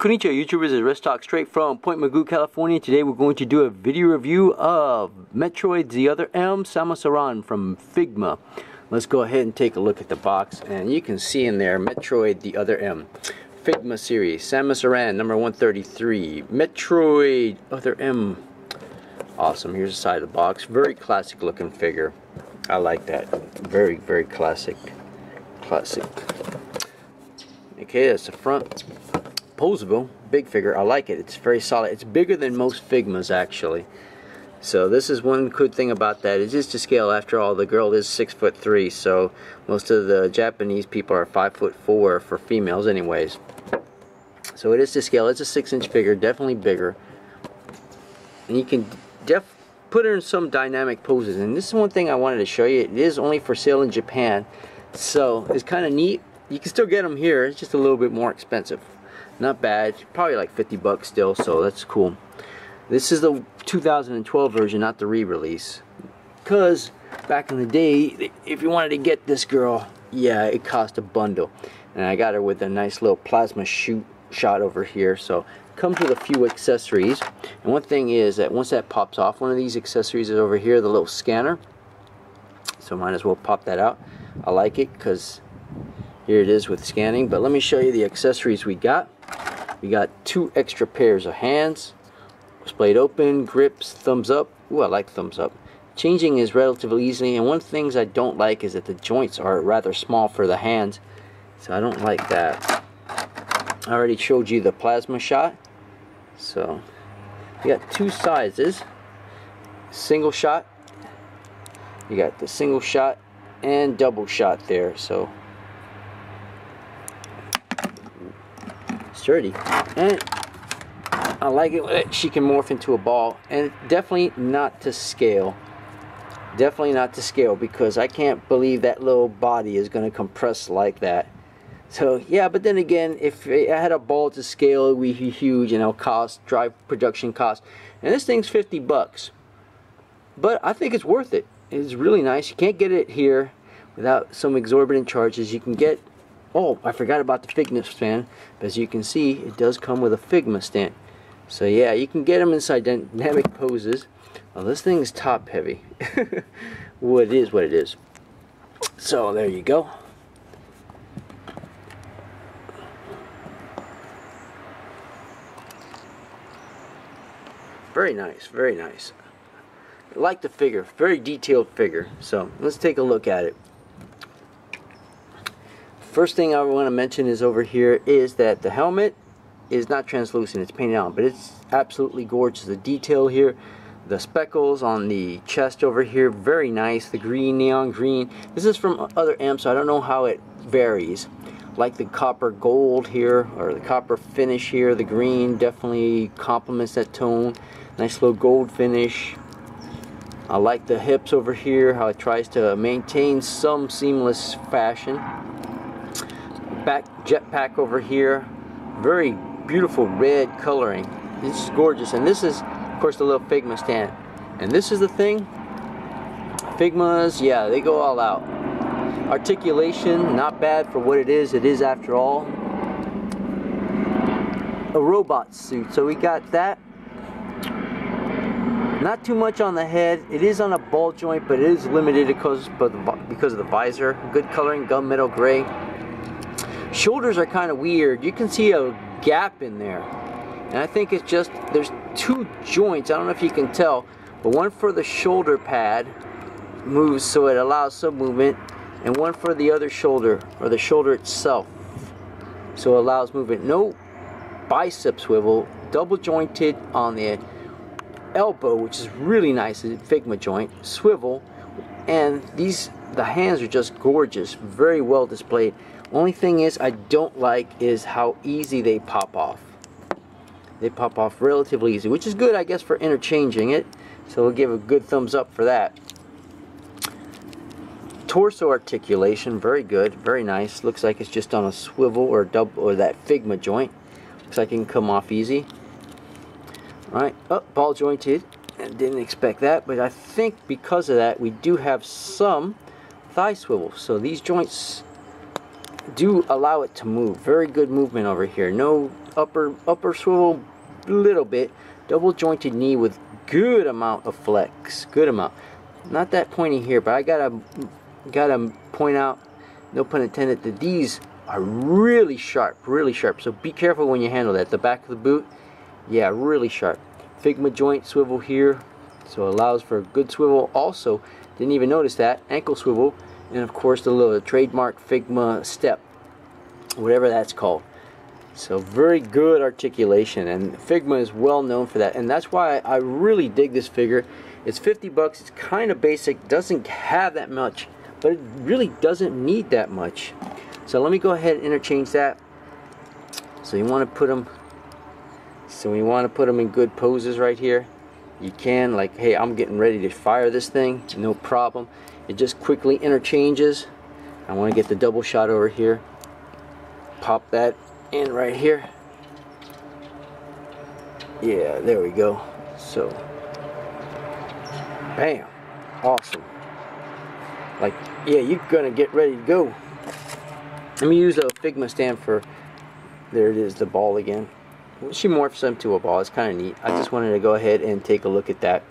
Konnichiwa YouTubers, it's Reztoc straight from Point Mugu, California. Today we're going to do a video review of Metroid The Other M Samus Aran from Figma. Let's go ahead and take a look at the box and you can see in there Metroid The Other M. Figma series, Samus Aran number 133, Metroid Other M. Awesome, here's the side of the box. Very classic looking figure. I like that. Very, very classic. Classic. Okay, that's the front posable, big figure. I like it. It's very solid. It's bigger than most Figmas actually. So this is one good thing about that. It is to scale. After all, the girl is six foot three, so most of the Japanese people are five foot four for females, anyways. So it is to scale. It's a six inch figure, definitely bigger. And you can def put her in some dynamic poses. And this is one thing I wanted to show you. It is only for sale in Japan, so it's kind of neat. You can still get them here. It's just a little bit more expensive not bad. Probably like 50 bucks still so that's cool. This is the 2012 version not the re-release. Because back in the day if you wanted to get this girl yeah it cost a bundle. And I got her with a nice little plasma shoot shot over here so comes with a few accessories. And one thing is that once that pops off one of these accessories is over here the little scanner. So might as well pop that out. I like it because here it is with scanning but let me show you the accessories we got we got two extra pairs of hands, splayed open, grips, thumbs up. Ooh, I like thumbs up. Changing is relatively easy, and one of the things I don't like is that the joints are rather small for the hands, so I don't like that. I already showed you the plasma shot, so we got two sizes, single shot, you got the single shot and double shot there, so sturdy. And I like it she can morph into a ball. And definitely not to scale. Definitely not to scale because I can't believe that little body is going to compress like that. So yeah, but then again, if I had a ball to scale, it would be huge, you know, cost, drive production cost. And this thing's 50 bucks. But I think it's worth it. It's really nice. You can't get it here without some exorbitant charges. You can get Oh, I forgot about the Figma stand. As you can see, it does come with a Figma stand. So yeah, you can get them inside dynamic poses. Well, this thing is top heavy. well, it is what it is. So there you go. Very nice, very nice. I like the figure, very detailed figure. So let's take a look at it. First thing I want to mention is over here is that the helmet is not translucent, it's painted on, but it's absolutely gorgeous. The detail here, the speckles on the chest over here, very nice. The green, neon green. This is from Other M's, so I don't know how it varies. Like the copper gold here, or the copper finish here, the green definitely complements that tone. Nice little gold finish. I like the hips over here, how it tries to maintain some seamless fashion back jetpack over here. Very beautiful red coloring. This is gorgeous. And this is, of course, the little Figma stand. And this is the thing. Figmas, yeah, they go all out. Articulation, not bad for what it is. It is, after all, a robot suit. So we got that. Not too much on the head. It is on a ball joint, but it is limited because, because of the visor. Good coloring, gunmetal gray. Shoulders are kind of weird. You can see a gap in there. And I think it's just, there's two joints, I don't know if you can tell, but one for the shoulder pad moves so it allows some movement, and one for the other shoulder, or the shoulder itself, so it allows movement. No bicep swivel, double jointed on the elbow, which is really nice, a Figma joint, swivel, and these, the hands are just gorgeous, very well displayed. Only thing is I don't like is how easy they pop off. They pop off relatively easy, which is good I guess for interchanging it. So we'll give a good thumbs up for that. Torso articulation, very good, very nice. Looks like it's just on a swivel or double or that Figma joint. Looks like it can come off easy. All right, oh, ball jointed. Didn't expect that, but I think because of that we do have some thigh swivel. So these joints do allow it to move. Very good movement over here. No upper upper swivel, little bit. Double jointed knee with good amount of flex. Good amount. Not that pointy here, but I gotta gotta point out, no pun intended, that these are really sharp, really sharp. So be careful when you handle that. The back of the boot, yeah, really sharp. Figma joint swivel here, so allows for a good swivel. Also, didn't even notice that ankle swivel, and of course the little trademark Figma step, whatever that's called. So very good articulation, and Figma is well known for that, and that's why I really dig this figure. It's 50 bucks. It's kind of basic. Doesn't have that much, but it really doesn't need that much. So let me go ahead and interchange that. So you want to put them. So you want to put them in good poses right here. You can like, hey, I'm getting ready to fire this thing. No problem. It just quickly interchanges. I want to get the double shot over here. Pop that in right here. Yeah, there we go. So Bam. Awesome. Like, yeah, you're to get ready to go. Let me use a Figma stand for, there it is, the ball again. She morphs them to a ball. It's kind of neat. I just wanted to go ahead and take a look at that.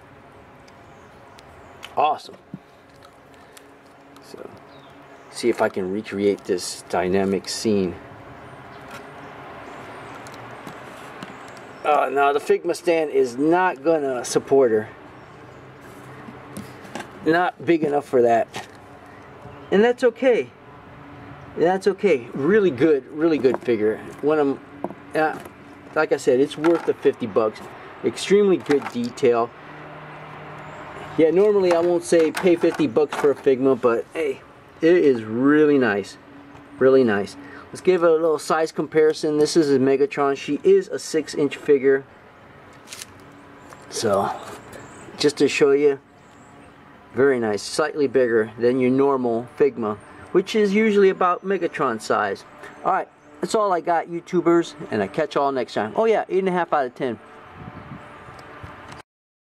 Awesome. So, see if I can recreate this dynamic scene. Uh, now the Figma stand is not gonna support her not big enough for that. And that's okay. That's okay. Really good, really good figure. When I'm, uh, like I said, it's worth the 50 bucks. Extremely good detail. Yeah, normally I won't say pay 50 bucks for a Figma, but hey, it is really nice. Really nice. Let's give it a little size comparison. This is a Megatron. She is a 6 inch figure. So, just to show you, very nice, slightly bigger than your normal Figma, which is usually about Megatron size. Alright, that's all I got, YouTubers, and I catch y'all next time. Oh yeah, 8.5 out of 10.